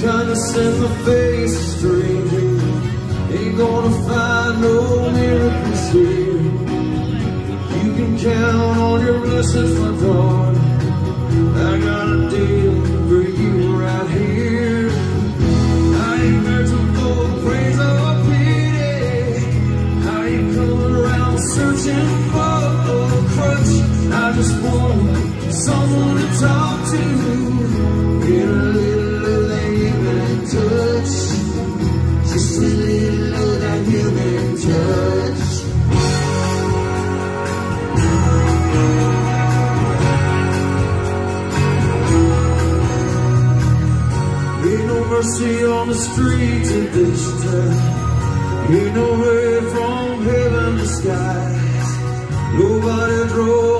kindness in the face of strangers Ain't gonna find no miracles here You can count on your blessings, my daughter I got a deal for you right here. I ain't go praise or pity. How you coming around searching for a crutch I just want someone to talk to human touch Ain't no mercy on the streets of this town. Ain't no way from heaven sky Nobody drawing